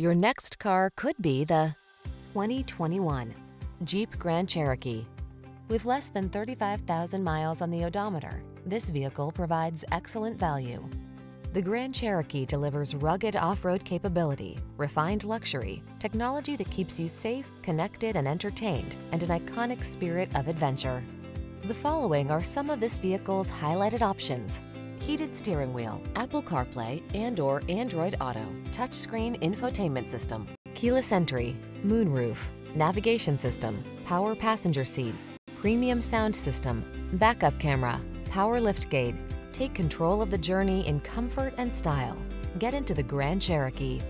Your next car could be the 2021 Jeep Grand Cherokee. With less than 35,000 miles on the odometer, this vehicle provides excellent value. The Grand Cherokee delivers rugged off-road capability, refined luxury, technology that keeps you safe, connected, and entertained, and an iconic spirit of adventure. The following are some of this vehicle's highlighted options. Heated steering wheel, Apple CarPlay and or Android Auto, touchscreen infotainment system, keyless entry, moonroof, navigation system, power passenger seat, premium sound system, backup camera, power liftgate. Take control of the journey in comfort and style. Get into the Grand Cherokee.